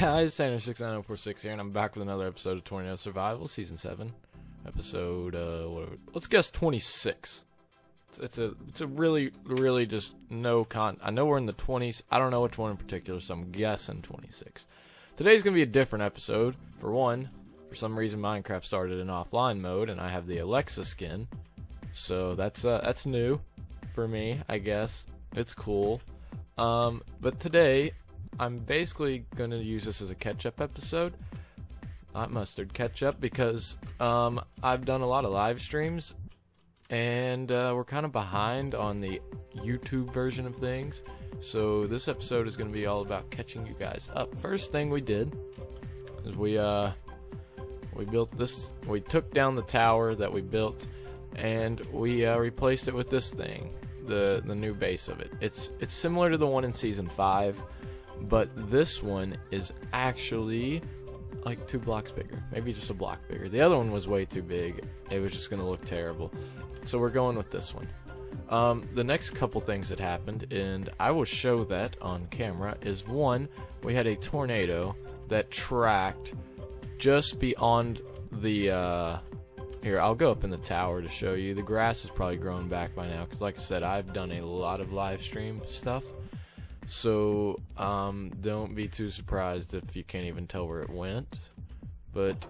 guys, Tanner69046 here, and I'm back with another episode of Tornado Survival, Season 7. Episode, uh, let's guess 26. It's, it's a, it's a really, really just no con. I know we're in the 20s. I don't know which one in particular, so I'm guessing 26. Today's gonna be a different episode. For one, for some reason Minecraft started in offline mode, and I have the Alexa skin. So that's, uh, that's new for me, I guess. It's cool. Um, but today, I'm basically going to use this as a catch up episode. Not mustard, ketchup, because um, I've done a lot of live streams and uh, we're kind of behind on the YouTube version of things. So this episode is going to be all about catching you guys up. First thing we did is we uh we built this we took down the tower that we built and we uh, replaced it with this thing, the the new base of it. It's it's similar to the one in season 5 but this one is actually like two blocks bigger, maybe just a block bigger. The other one was way too big; it was just gonna look terrible. So we're going with this one. Um, the next couple things that happened, and I will show that on camera, is one, we had a tornado that tracked just beyond the. Uh, here, I'll go up in the tower to show you. The grass is probably grown back by now, because like I said, I've done a lot of live stream stuff. So um, don't be too surprised if you can't even tell where it went. But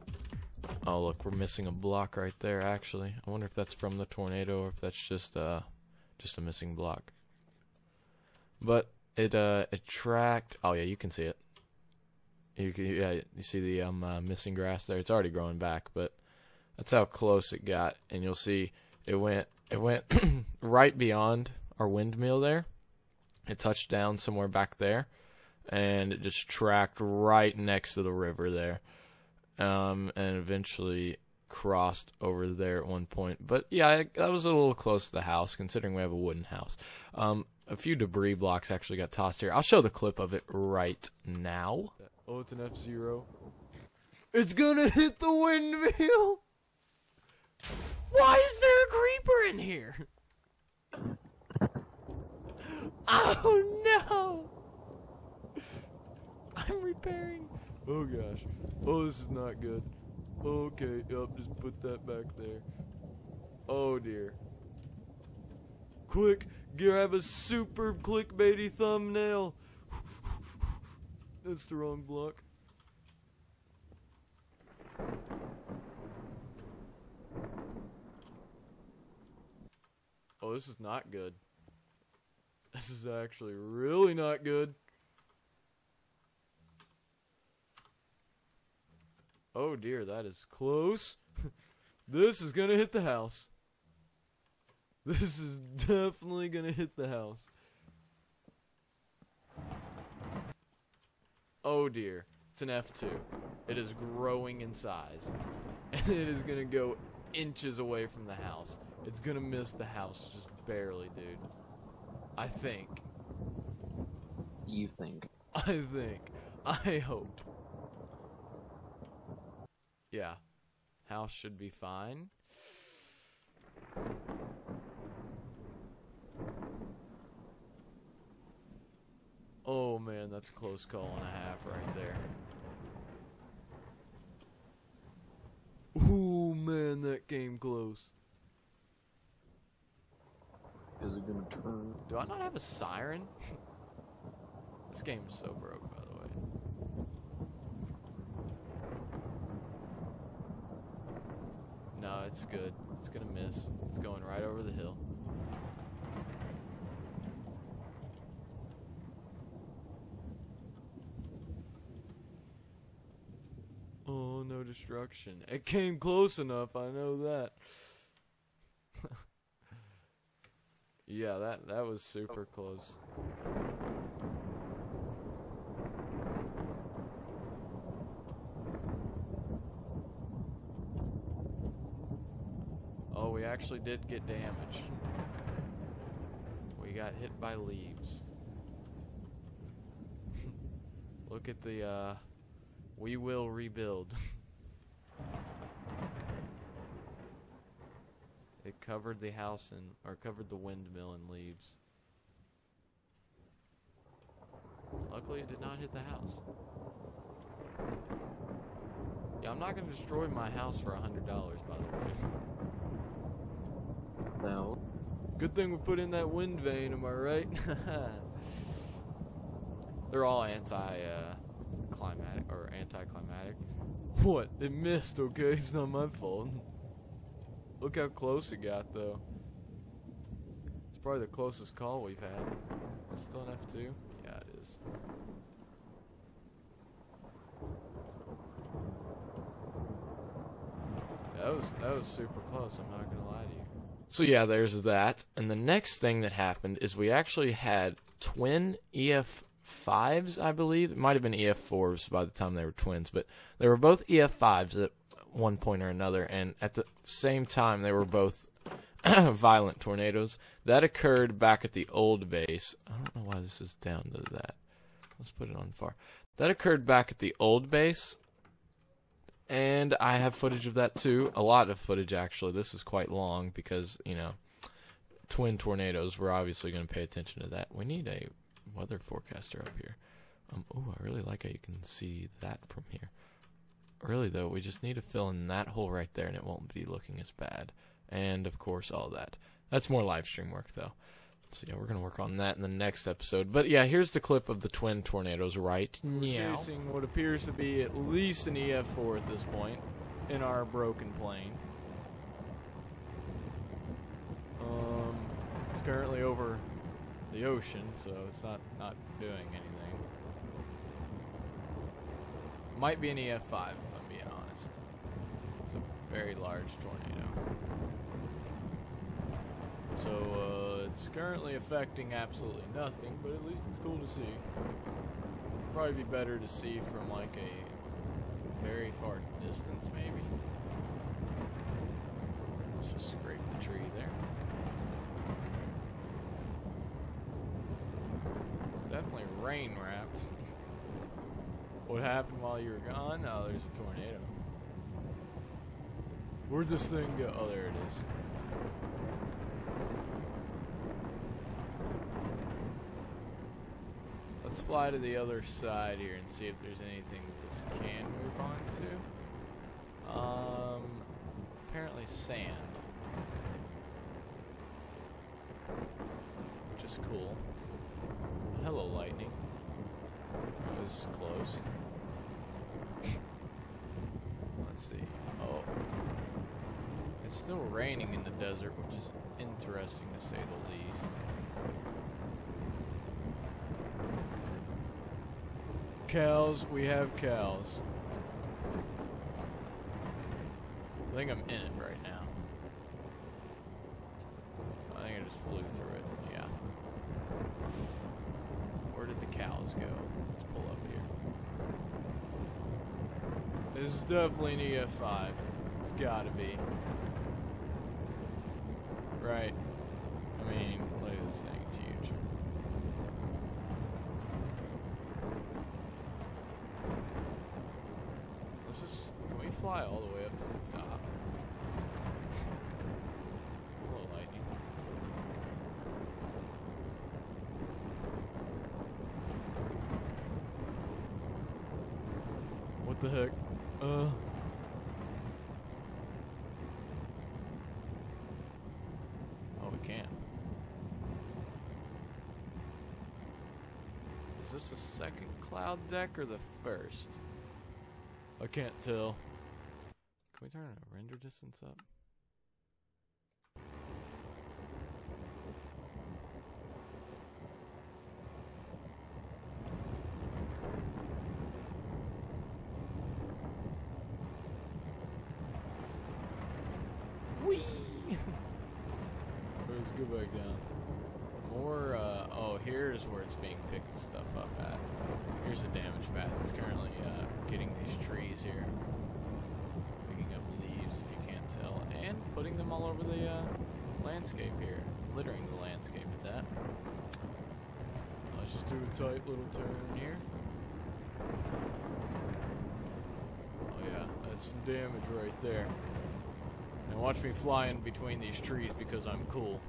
oh look, we're missing a block right there. Actually, I wonder if that's from the tornado or if that's just uh just a missing block. But it uh it tracked. Oh yeah, you can see it. You can yeah you see the um uh, missing grass there. It's already growing back, but that's how close it got. And you'll see it went it went right beyond our windmill there it touched down somewhere back there, and it just tracked right next to the river there, um, and eventually crossed over there at one point. But yeah, that was a little close to the house, considering we have a wooden house. Um, a few debris blocks actually got tossed here. I'll show the clip of it right now. Oh, it's an F Zero. It's gonna hit the windmill. Why is there a creeper in here? Oh no! I'm repairing. Oh gosh. Oh, this is not good. Okay, yep, just put that back there. Oh dear. Quick, grab a super clickbaity thumbnail. That's the wrong block. Oh, this is not good. This is actually really not good. Oh dear, that is close. this is gonna hit the house. This is definitely gonna hit the house. Oh dear, it's an F2. It is growing in size. And it is gonna go inches away from the house. It's gonna miss the house just barely, dude. I think. You think. I think. I hope. Yeah. House should be fine. Oh man, that's a close call and a half right there. Oh man, that came close. Is it gonna turn? Do I not have a siren? this game is so broke, by the way. No, it's good. It's gonna miss. It's going right over the hill. Oh, no destruction. It came close enough, I know that. Yeah, that that was super close. Oh, we actually did get damaged. We got hit by leaves. Look at the uh we will rebuild. covered the house and or covered the windmill in leaves. Luckily, it did not hit the house. Yeah, I'm not gonna destroy my house for a hundred dollars, by the way. No. Good thing we put in that wind vane, am I right? They're all anti uh, climatic or anti-climatic. What? It missed, okay? It's not my fault. Look how close it got though. It's probably the closest call we've had. Still an F2? Yeah, it is. That was that was super close, I'm not gonna lie to you. So yeah, there's that. And the next thing that happened is we actually had twin EF5s, I believe. It might have been EF4s by the time they were twins, but they were both EF5s at one point or another. And at the same time, they were both violent tornadoes. That occurred back at the old base. I don't know why this is down to that. Let's put it on far. That occurred back at the old base. And I have footage of that too. A lot of footage, actually. This is quite long because, you know, twin tornadoes. We're obviously going to pay attention to that. We need a weather forecaster up here. Um, oh, I really like how you can see that from here. Really, though, we just need to fill in that hole right there and it won't be looking as bad. And, of course, all that. That's more live stream work, though. So, yeah, we're going to work on that in the next episode. But, yeah, here's the clip of the twin tornadoes right now. Chasing what appears to be at least an EF4 at this point in our broken plane. Um, it's currently over the ocean, so it's not, not doing anything. Might be an EF5 if I'm being honest. It's a very large tornado. So uh, it's currently affecting absolutely nothing, but at least it's cool to see. Probably be better to see from like a very far distance, maybe. Let's just scrape the tree there. It's definitely rain wrapped. what happened while you were gone? Oh, there's a tornado. Where'd this thing go? Oh, there it is. Let's fly to the other side here and see if there's anything that this can move on to. Um, apparently sand. Which is cool. Hello, lightning. That was close. Let's see. It's still raining in the desert, which is interesting to say the least. Cows, we have cows. I think I'm in it right now. I think I just flew through it, yeah. Where did the cows go? Let's pull up here. This is definitely an EF5. It's gotta be. Right. I mean, look at this thing, it's huge. Let's just, can we fly all the way up to the top? Hello, lightning. What the heck? Uh. Oh, we can't. Is this the second cloud deck or the first? I can't tell. Can we turn our render distance up? Whee! Let's go back down. Here's where it's being picked stuff up at. Here's the damage path. It's currently, uh, getting these trees here. Picking up leaves, if you can't tell. And putting them all over the, uh, landscape here. Littering the landscape at that. Let's just do a tight little turn here. Oh yeah, that's some damage right there. Now watch me fly in between these trees because I'm cool.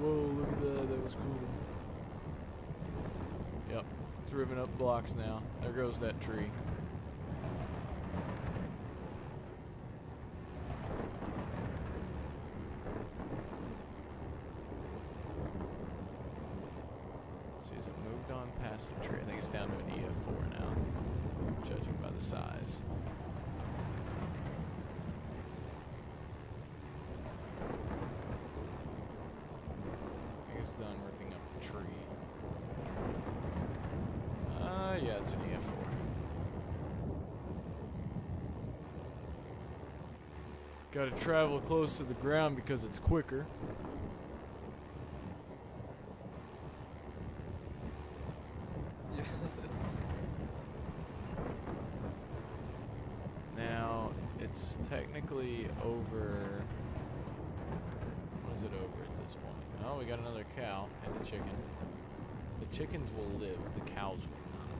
Whoa, look at that. That was cool. Yep. It's ripping up blocks now. There goes that tree. See, has it moved on past the tree? I think it's down to an EF4 now, judging by the size. I think it's done ripping up the tree. Uh, yeah, it's an EF4. Gotta travel close to the ground because it's quicker. Now, it's technically over. What is it over at this point? Oh, we got another cow and a chicken. The chickens will live, the cows will not.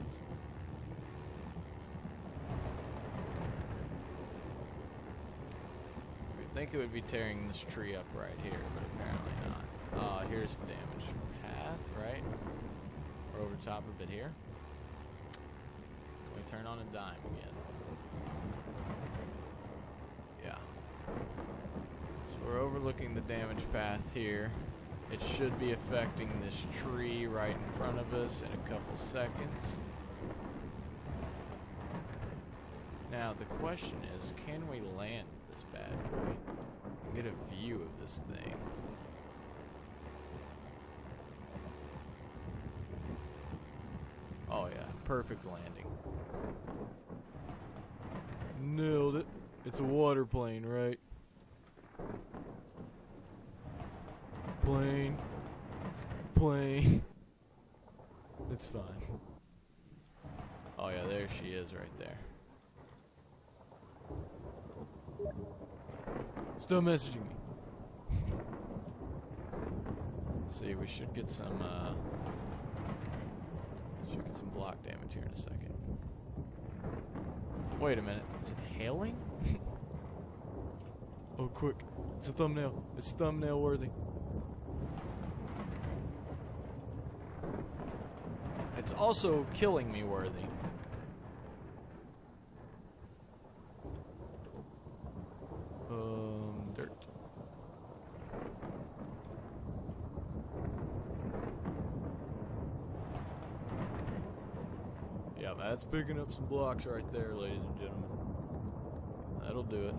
You'd think it would be tearing this tree up right here, but apparently not. Uh, here's the damage path, right? We're over top of it here. Can we turn on a dime again? Yeah. So we're overlooking the damage path here. It should be affecting this tree right in front of us in a couple seconds. Now the question is, can we land this bad boy? and Get a view of this thing. Oh yeah, perfect landing. Nailed it. It's a water plane, right? Plane. Plane. It's fine. Oh yeah, there she is right there. Still messaging me. Let's see, we should get some uh should get some block damage here in a second. Wait a minute. Is it hailing? oh, quick. It's a thumbnail. It's thumbnail worthy. It's also killing me worthy. Um, dirt. Yeah, that's picking up some blocks right there, ladies and gentlemen. That'll do it.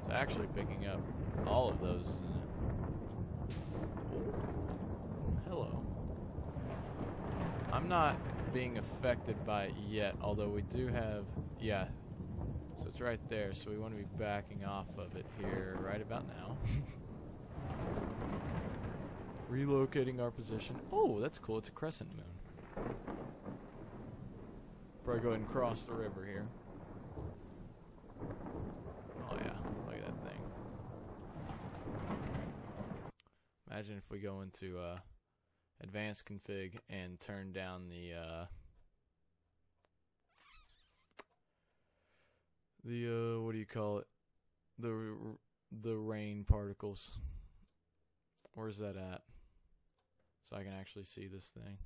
It's actually picking up all of those, isn't it? Oh. Hello. I'm not being affected by it yet, although we do have. Yeah. So it's right there, so we want to be backing off of it here right about now. Relocating our position. Oh, that's cool. It's a crescent moon. Probably go ahead and cross the river here. Oh yeah, look at that thing. Imagine if we go into uh, advanced config and turn down the uh, the uh, what do you call it? The the rain particles. Where's that at? So I can actually see this thing.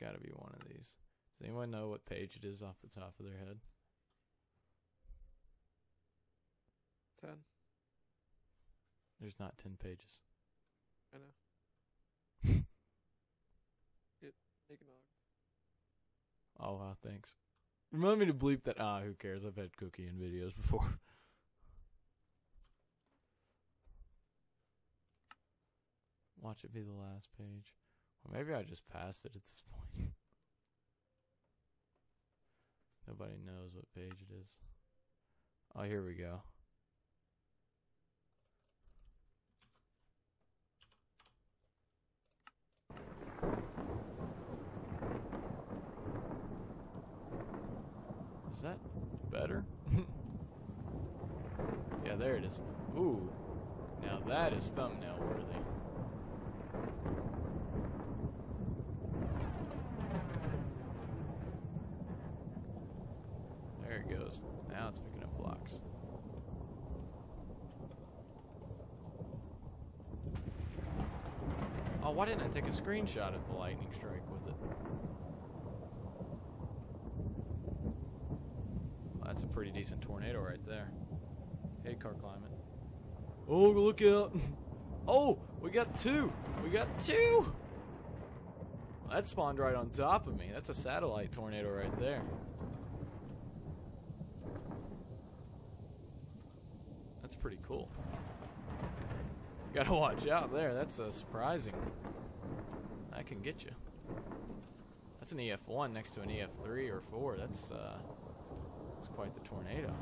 Got to be one of these. Does anyone know what page it is off the top of their head? Ten. There's not 10 pages. I know. Oh, wow, thanks. Remind me to bleep that. Ah, who cares? I've had cookie in videos before. Watch it be the last page. Maybe I just passed it at this point. Nobody knows what page it is. Oh, here we go. Is that better? yeah, there it is. Ooh. Now that is thumbnail worthy. There There it goes. Now it's picking up blocks. Oh, why didn't I take a screenshot of the lightning strike with it? Well, that's a pretty decent tornado right there. Hey, car climate. Oh, look out! Oh, we got two! We got two! That spawned right on top of me. That's a satellite tornado right there. That's pretty cool. Gotta watch out there. That's uh, surprising. That can get you. That's an EF1 next to an EF3 or 4. That's uh, that's quite the tornado.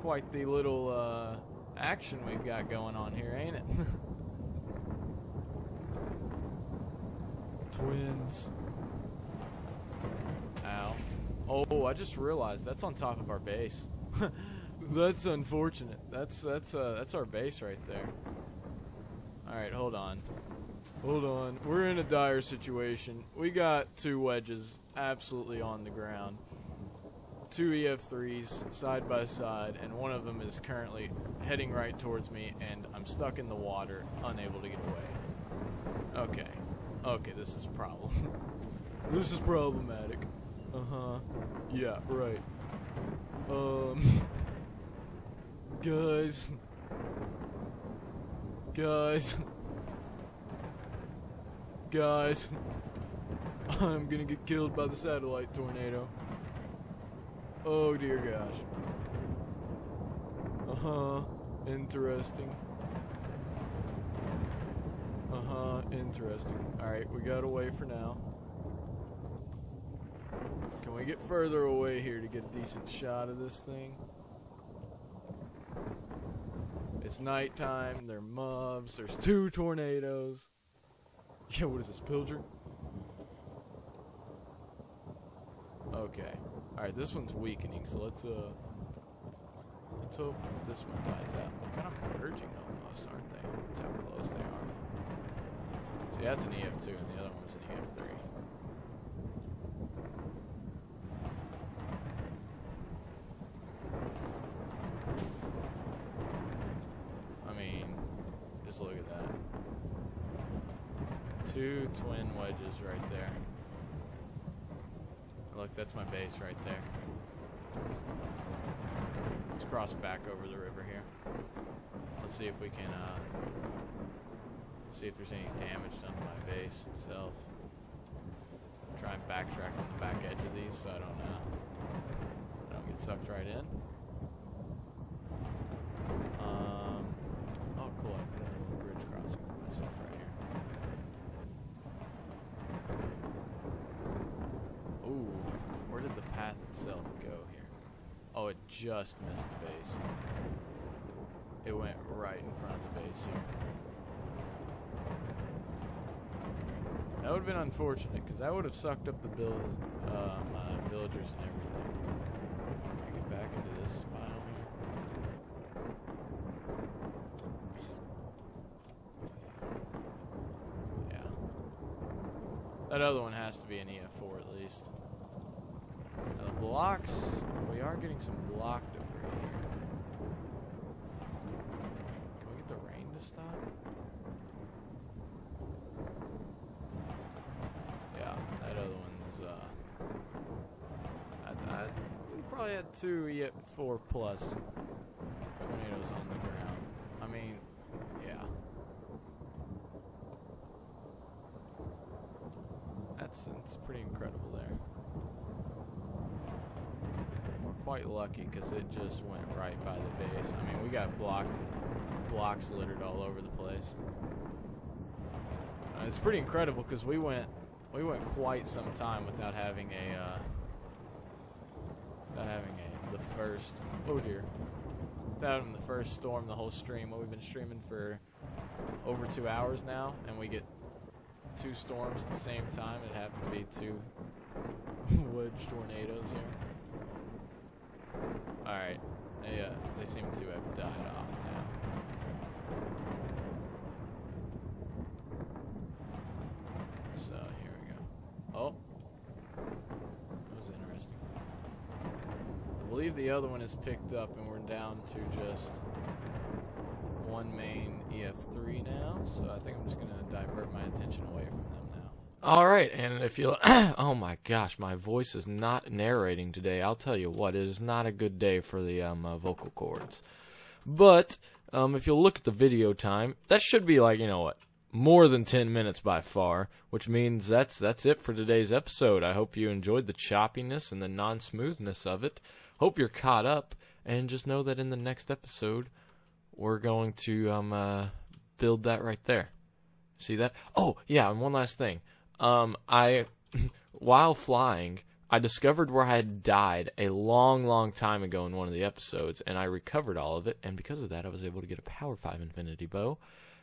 Quite the little uh, action we've got going on here, ain't it? Twins. Ow. Oh, I just realized that's on top of our base. that's unfortunate. That's that's uh that's our base right there. All right, hold on. Hold on. We're in a dire situation. We got two wedges absolutely on the ground. Two EF3s side by side, and one of them is currently heading right towards me, and I'm stuck in the water, unable to get away. Okay. Okay, this is a problem. this is problematic. Uh huh. Yeah, right. Um. Guys. Guys. Guys. I'm gonna get killed by the satellite tornado. Oh dear gosh. Uh huh. Interesting. Uh huh. Interesting. Alright, we got away for now. Can we get further away here to get a decent shot of this thing? It's nighttime, there are mobs, there's two tornadoes. Yeah, what is this, Pilger? Okay. Alright, this one's weakening, so let's uh let's hope this one dies out. They're kind of merging almost, aren't they? That's how close they are. See that's an EF2 and the other one's an E EF3. I mean, just look at that. Two twin wedges right there. Look, that's my base right there. Let's cross back over the river here. Let's see if we can, uh, see if there's any damage done to my base itself. Try and backtrack on the back edge of these so I don't, uh, I don't get sucked right in. Um, oh, cool. I put in a little bridge crossing for myself right here. Ooh, where did the path itself go here? Oh, it just missed the base. It went right in front of the base here. That would have been unfortunate, because that would have sucked up the build, um, uh, villagers and everything. Can I get back into this biome here? Yeah. That other one has to be an EF4 at least. Blocks, we are getting some block debris here. Can we get the rain to stop? Yeah, that other one is, uh... I, I, we probably had two EF4 plus tornadoes on the ground. I mean, yeah. That's it's pretty incredible there. We're quite lucky because it just went right by the base. I mean, we got blocked, blocks littered all over the place. Uh, it's pretty incredible because we went, we went quite some time without having a, uh, without having a the first. Oh dear. Without having the first storm, the whole stream. Well, we've been streaming for over two hours now, and we get two storms at the same time. It happens to be two wedge tornadoes here. Alright. They, uh, they seem to have died off now. So, here we go. Oh. That was interesting. I believe the other one is picked up and we're down to just one main EF3 now. So I think I'm just going to divert my attention away from all right, and if you oh my gosh, my voice is not narrating today. I'll tell you what, it is not a good day for the um, uh, vocal cords. But um, if you look at the video time, that should be like you know what, more than 10 minutes by far, which means that's that's it for today's episode. I hope you enjoyed the choppiness and the non-smoothness of it. Hope you're caught up and just know that in the next episode we're going to um uh, build that right there. See that? Oh, yeah, and one last thing. Um I while flying, I discovered where I had died a long, long time ago in one of the episodes, and I recovered all of it. And because of that, I was able to get a Power 5 Infinity Bow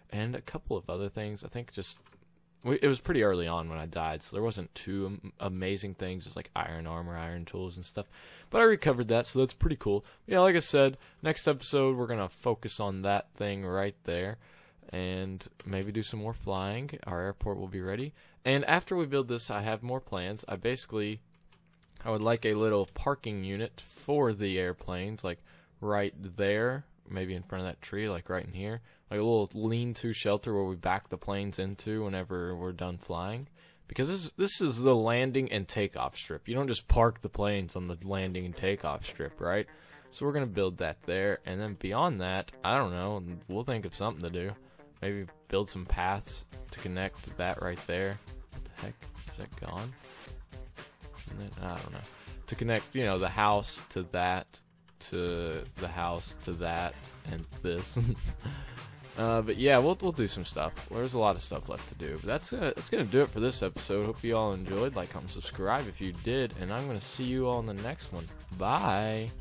and a couple of other things. I think just it was pretty early on when I died, so there wasn't too amazing things, just like iron armor, iron tools, and stuff. But I recovered that, so that's pretty cool. Yeah, like I said, next episode we're gonna focus on that thing right there, and maybe do some more flying. Our airport will be ready, and after we build this, I have more plans. I basically I would like a little parking unit for the airplanes, like right there, maybe in front of that tree, like right in here, like a little lean-to shelter where we back the planes into whenever we're done flying. Because this this is the landing and takeoff strip. You don't just park the planes on the landing and takeoff strip, right? So we're gonna build that there, and then beyond that, I don't know. We'll think of something to do. Maybe build some paths to connect that right there. What the heck is that gone? I don't know. To connect, you know, the house to that, to the house to that, and this. uh, but yeah, we'll we'll do some stuff. There's a lot of stuff left to do. But that's gonna, that's gonna do it for this episode. Hope you all enjoyed. Like, comment, subscribe if you did, and I'm gonna see you all in the next one. Bye.